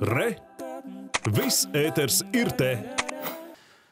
Re! Viss ēters ir te!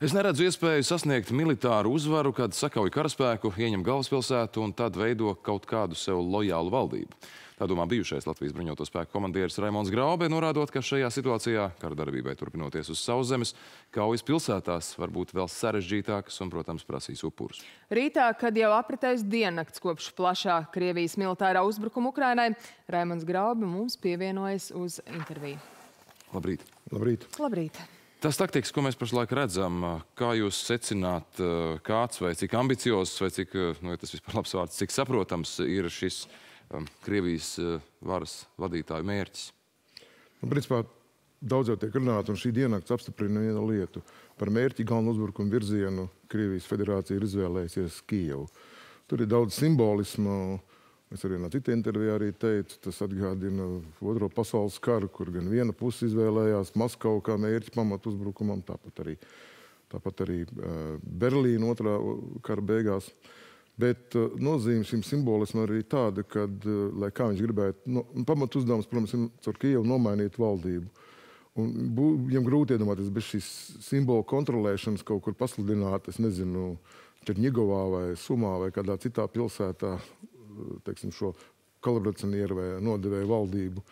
Es neredzu iespēju sasniegt militāru uzvaru, kad sakauj karaspēku, ieņem galvaspilsētu un tad veido kaut kādu sev lojālu valdību. Tā domā bijušais Latvijas bruņoto spēku komandieris Raimons Graube, norādot, ka šajā situācijā, kara darbībai turpinoties uz sauszemes, kaujas pilsētās var būt vēl sarežģītākas un, protams, prasīs upurus. Rītā, kad jau apritēs diennakts kopš plašā Krievijas militārā uzbrukuma Ukrainai, Raimons Graube mums pievienojas uz interviju. Labrīt! Labrīt! Labrīt! Tas taktikas, ko mēs pašlaik redzam, kā jūs secināt, kāds vai cik ambiciozs, vai cik, nu, ja tas vispār labs vārds, cik saprotams ir šis um, Krievijas uh, varas vadītāju mērķis? Nu, principā, daudz jau tiek runāts, un šī diennakts apstiprina vienu lietu. Par mērķi galvenu uzbrukumu virzienu Krievijas federācija ir izvēlējusies Kijevu. Tur ir daudz simbolismu, Es arī no cita intervijā arī teicu, tas atgādina Otro pasaules karu, kur gan viena puse izvēlējās Maskavu kā mērķi pamatu uzbrukumam, tāpat arī, tāpat arī Berlīna otrā kara beigās. Bet nozīme šim simbolismam arī tāda, ka, lai kā viņš gribētu, no, pamatu uzdevums, protams, ir caur Kijevu nomainīt valdību. Un viņam grūti iedomāties bez šīs simbolu kontrolēšanas kaut kur pasludināt, es nezinu, Černigovā vai Sumā vai kādā citā pilsētā teiksim, šo kolaboracionieru vai nodevēju valdību.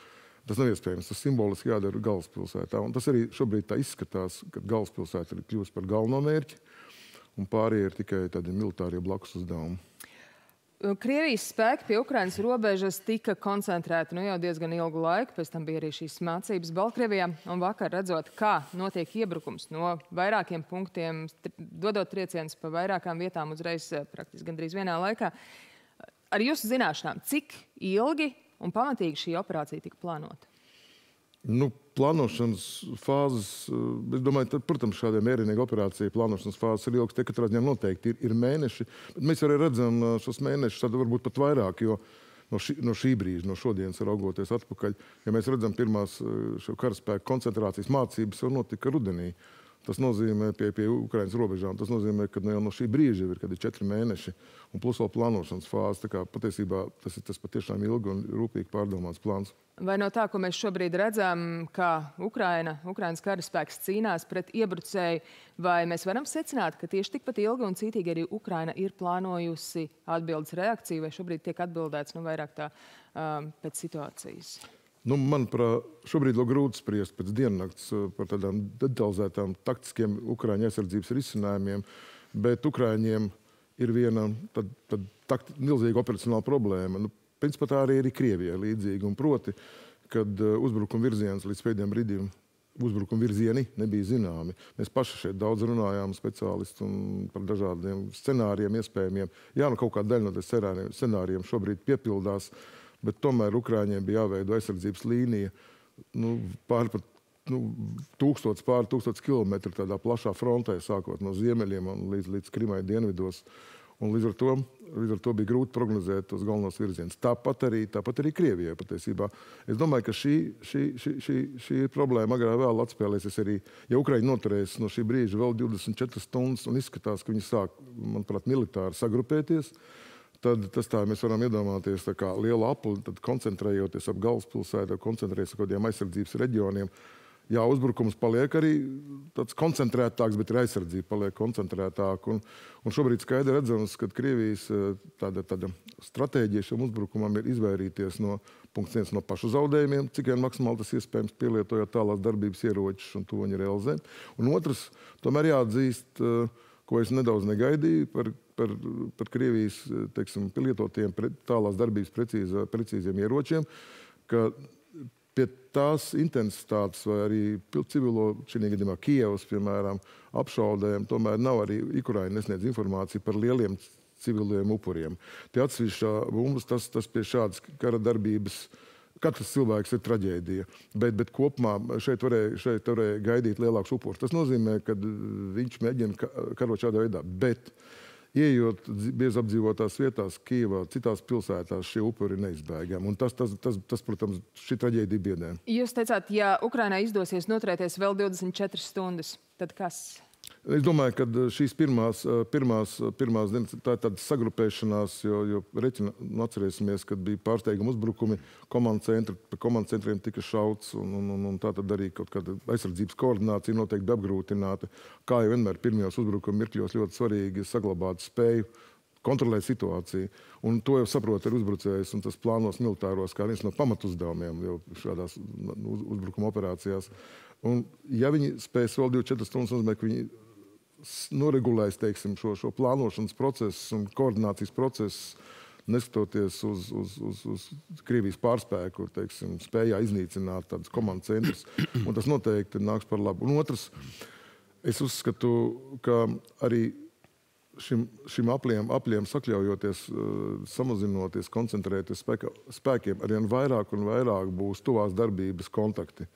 Tas nav iespējams. Tas simboliski jādara galvaspilsētā. Un tas arī šobrīd tā izskatās, ka galvaspilsēta ir kļuvusi par galveno mērķi, un pārējie ir tikai tādi militārie blakus uzdevumi. Krievijas spēki pie Ukrainas robežas tika koncentrēti nu, jau diezgan ilgu laiku. Pēc tam bija arī šīs mācības Baltkrievijā. Un vakar redzot, kā notiek iebrukums no vairākiem punktiem, dodot triecienus pa vairākām vietām uzreiz praktiski gandrīz vienā laikā, ar jūsu zināšanām, cik ilgi un pamatīgi šī operācija tika plānota? Nu, plānošanas fāzes, eh, es domāju, tad, protams, šādai mērenīgai operācijai plānošanas fāzes ir ilgas. Tie katrā ziņā noteikti ir, ir mēneši. Bet mēs arī redzam eh, šos mēnešus, tad varbūt pat vairāk, jo no šī, no šī brīža, no šodienas raugoties atpakaļ, ja mēs redzam pirmās eh, šo karaspēku koncentrācijas mācības jau notika rudenī. Tas nozīmē pie, pie Ukraiņas robežām. Tas nozīmē, ka nu, jau no šī brīža ir, kad ir četri mēneši un plus vēl plānošanas fāze. Tā kā patiesībā tas ir tas patiešām ilgi un rūpīgi pārdomāts plāns. Vai no tā, ko mēs šobrīd redzam, kā Ukraina, Ukrainas karaspēks cīnās pret iebrucēju, vai mēs varam secināt, ka tieši tikpat ilgi un cītīgi arī Ukraina ir plānojusi atbildes reakciju, vai šobrīd tiek atbildēts nu, vairāk tā um, pēc situācijas? Nu, Manuprāt, šobrīd ir grūti spriest pēc diennakts eh, par tādām detalizētām taktiskiem Ukrāņu aizsardzības risinājumiem, bet Ukrāņiem ir viena tad, tad takt, milzīga operacionāla problēma. Nu, principā tā arī ir Krievijai līdzīga. Un proti, kad eh, uzbrukuma virziens līdz pēdējiem brīdim uzbrukuma virzieni nebija zināmi. Mēs paši šeit daudz runājām, speciālisti par dažādiem scenārijiem, iespējamiem. Jā, nu kaut kāda daļa no tiem scenārijiem šobrīd piepildās bet tomēr Ukrāņiem bija jāveido aizsardzības līnija nu, pār pat nu, tūkstots pār tūkstots kilometru tādā plašā frontē, sākot no ziemeļiem līdz, līdz Krimai dienvidos. Un līdz ar, to, līdz ar to bija grūti prognozēt tos galvenos virzienus. Tāpat arī, tāpat arī Krievijai patiesībā. Es domāju, ka šī, šī, šī, šī, šī problēma agrāk vēl atspēlēsies arī, ja Ukraiņa noturēs no šī brīža vēl 24 stundas un izskatās, ka viņi sāk, manuprāt, militāri sagrupēties. Uh, tad tas tā mēs varam iedomāties kā lielu apli, tad koncentrējoties ap galvaspilsētu, koncentrēties uz kaut kādiem aizsardzības reģioniem. Jā, uzbrukums paliek arī tāds koncentrētāks, bet ir aizsardzība paliek koncentrētāka. Un, un šobrīd skaidri redzams, ka Krievijas eh, tāda, tāda stratēģija šim uzbrukumam ir izvairīties no punkts viens no pašu zaudējumiem, cik vien maksimāli tas iespējams, pielietojot tālās darbības ieročus un to viņi realizē. Un otrs, tomēr jāatzīst, uh, ko es nedaudz negaidīju par, par, par Krievijas teiksim, lietotiem tālās darbības precīza, precīziem ieročiem, ka pie tās intensitātes vai arī civilo, šī gadījumā Kievas, piemēram, apšaudēm, tomēr nav arī Ikurāņi nesniedz informāciju par lieliem civiliem upuriem. Tie atsevišķā bumbas, tas, tas pie šādas kara darbības uh, Katrs cilvēks ir traģēdija, bet, bet kopumā šeit varēja, šeit varēja gaidīt lielāks upurs. Tas nozīmē, ka viņš mēģina karot šādā veidā. Bet, Ieejot biezi apdzīvotās vietās, Kijavā, citās pilsētās, šie upuri ir neizbēgami. Tas, tas, tas, tas, protams, šī traģēdija biedē. Jūs teicāt, ja Ukrainai izdosies noturēties vēl 24 stundas, tad kas? Es domāju, ka šīs pirmās, pirmās, pirmās dienas tā ir tāda sagrupēšanās, jo, jo reķina, nu, atcerēsimies, kad bija pārsteiguma uzbrukumi, komandu centri, pa komandu centriem tika šauts, un, un, un, un tā tad arī kaut kāda aizsardzības koordinācija noteikti apgrūtināta. Kā jau vienmēr pirmajos uzbrukuma mirkļos ļoti svarīgi saglabāt spēju kontrolēt situāciju. Un to jau saprot ar uzbrucējus un tas plānos militāros kā viens no pamatuzdevumiem jau šādās uzbrukuma operācijās. Un ja viņi spēs vēl 24 stundas, nozīmē, ka viņi noregulējis teiksim, šo, šo plānošanas procesu un koordinācijas procesu, neskatoties uz, uz, uz, uz Krievijas pārspēku, teiksim, spējā iznīcināt tādas komandas centrus. Tas noteikti nāks par labu. Un otrs, es uzskatu, ka arī šim, šim apliem, apliem sakļaujoties, uh, samazinoties, koncentrēties spēka, spēkiem, arvien vairāk un vairāk būs tuvās darbības kontakti.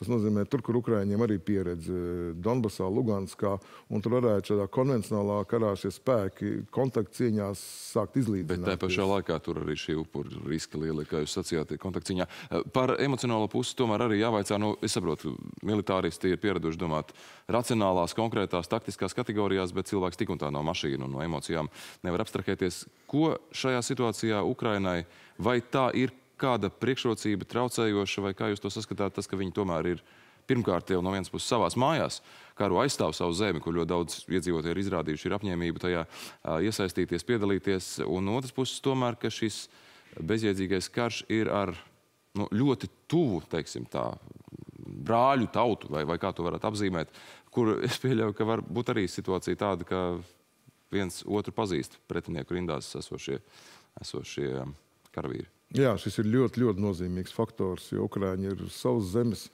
Tas nozīmē, tur, kur Ukrāņiem arī pieredze Donbasā, Luganskā, un tur varētu šādā konvencionālā karā šie spēki kontaktcīņās sākt izlīdzināt. Bet tā pašā laikā tur arī šī upuru riska liela, kā jūs sacījāt, kontaktcīņā. Par emocionālo pusi tomēr arī jāvaicā, nu, es saprotu, militāristi ir pieraduši domāt racionālās, konkrētās, taktiskās kategorijās, bet cilvēks tik un tā nav mašīna un no emocijām nevar abstrahēties. Ko šajā situācijā Ukrainai, vai tā ir kāda priekšrocība traucējoša, vai kā jūs to saskatāt, tas, ka viņi tomēr ir pirmkārt jau no vienas puses savās mājās, karu aizstāv savu zemi, kur ļoti daudz iedzīvotāji ir izrādījuši ir apņēmību tajā iesaistīties, piedalīties, un no otras puses tomēr, ka šis bezjēdzīgais karš ir ar nu, ļoti tuvu, teiksim tā, brāļu tautu, vai, vai kā to varētu apzīmēt, kur es pieļauju, ka var būt arī situācija tāda, ka viens otru pazīst pretinieku rindās esošie, esošie karavīri. Jā, šis ir ļoti, ļoti nozīmīgs faktors, jo Ukrāņi ir savas zemes.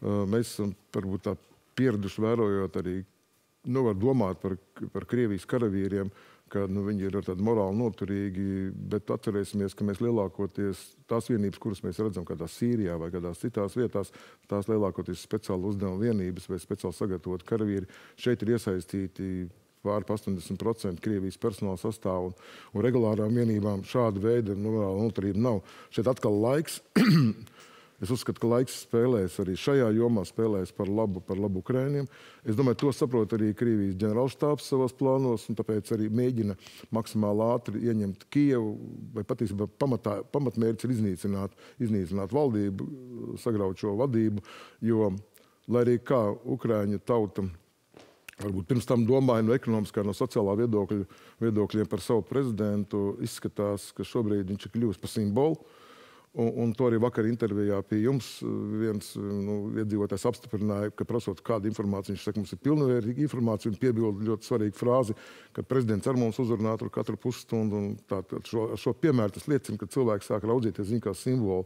Mēs esam varbūt tā pieraduši vērojot arī, nu, var domāt par, par Krievijas karavīriem, ka nu, viņi ir tādi morāli noturīgi, bet atcerēsimies, ka mēs lielākoties tās vienības, kuras mēs redzam kādā Sīrijā vai kādās citās vietās, tās lielākoties speciāli uzdevuma vienības vai speciāli sagatavot karavīri, šeit ir iesaistīti pāri 80% Krievijas personāla sastāvu un, un regulārām vienībām šāda veida nu, noturība nav. Šeit atkal laiks. Es uzskatu, ka laiks spēlēs arī šajā jomā, spēlēs par labu, par labu Ukrāņiem. Es domāju, to saprot arī Krievijas ģenerālštāps savos plānos, un tāpēc arī mēģina maksimāli ātri ieņemt Kijevu. Vai patiesībā pamatā, pamatmērķis ir iznīcināt, iznīcināt valdību, sagraut šo vadību, jo, lai arī kā Ukrāņu tauta varbūt pirms tam domāja no ekonomiskā, no sociālā viedokļa, viedokļiem par savu prezidentu, izskatās, ka šobrīd viņš ir kļuvis par simbolu. Un, un to arī vakar intervijā pie jums viens nu, iedzīvotājs apstiprināja, ka prasot kādu informāciju, viņš saka, mums ir pilnvērtīga informācija un piebilda ļoti svarīgu frāzi, ka prezidents ar mums uzrunā tur katru pusstundu. Tā, tā, šo, šo piemēru tas liecina, ka cilvēks sāk raudzīties viņu kā simbolu.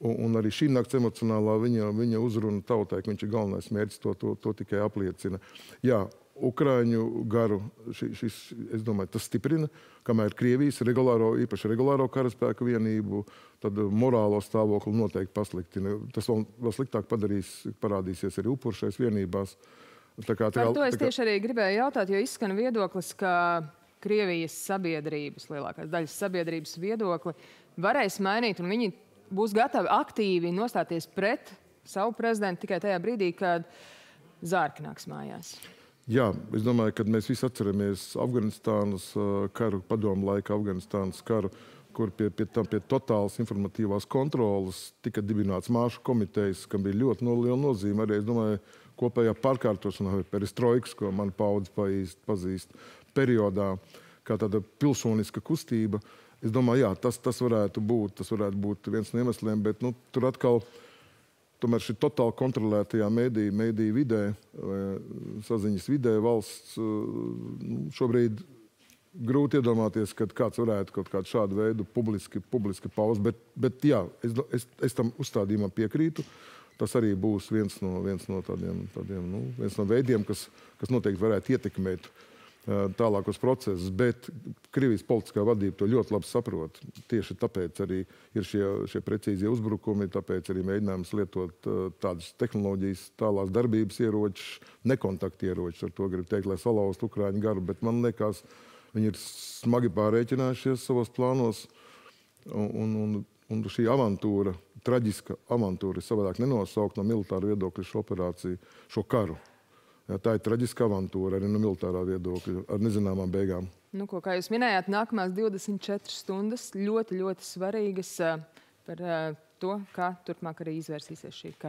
Un, un arī šī nakts emocionālā viņa, viņa uzruna tautai, ka viņš ir galvenais mērķis, to, to, to tikai apliecina. Jā, Ukrāņu garu šis, šis, es domāju, tas stiprina, kamēr Krievijas regulāro, īpaši regulāro karaspēku vienību, tad morālo stāvokli noteikti pasliktina. Tas vēl, vēl sliktāk padarīs, parādīsies arī upuršais vienībās. Tā kā, tā, Par to es kā... tieši arī gribēju jautāt, jo izskan viedoklis, ka Krievijas sabiedrības, lielākās daļas sabiedrības viedokli varēs mainīt, un viņi būs gatavi aktīvi nostāties pret savu prezidentu tikai tajā brīdī, kad zārki nāks mājās. Jā, es domāju, ka mēs visi atceramies Afganistānas karu, padomu laika Afganistānas karu, kur pie, pie, tam, pie totālas informatīvās kontrolas tika dibināts māšu komitejas, kam bija ļoti no, liela nozīme. Arī, es domāju, kopējā pārkārtošanā perestroikas, ko man paudze pazīst periodā, kā tāda pilsoniska kustība. Uh, Es domāju, jā, tas, tas, varētu būt, tas varētu būt viens no iemesliem, bet nu, tur atkal tomēr šī totāli kontrolētajā mediju, mediju vidē, saziņas vidē valsts nu, šobrīd grūti iedomāties, ka kāds varētu kaut kādu šādu veidu publiski, publiski paust. Bet, bet jā, es, es, es tam uzstādījumam piekrītu. Tas arī būs viens no, viens no tādiem, tādiem nu, viens no veidiem, kas, kas noteikti varētu ietekmēt uh, tālākos procesus, bet Krievijas politiskā vadība to ļoti labi saprot. Tieši tāpēc arī ir šie, šie precīzie uzbrukumi, tāpēc arī mēģinājums lietot tādas tehnoloģijas, tālās darbības ieročus, nekontaktieročus. Ar to gribu teikt, lai salauztu Ukrāņu garu, bet man liekas, viņi ir smagi pārreķinājušies savos plānos. Un, un, un, šī avantūra, traģiska avantūra, savādāk nenosaukt no militāra viedokļa šo operāciju, šo karu Jā, tā ir traģiska avantūra arī no militārā viedokļa, ar nezināmām beigām. Nu, ko, kā jūs minējāt, nākamās 24 stundas ļoti, ļoti svarīgas eh, par eh, to, kā turpmāk arī izvērsīsies šī kara.